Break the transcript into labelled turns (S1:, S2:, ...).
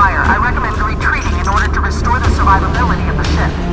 S1: fire. I recommend retreating in order to restore the survivability of the ship.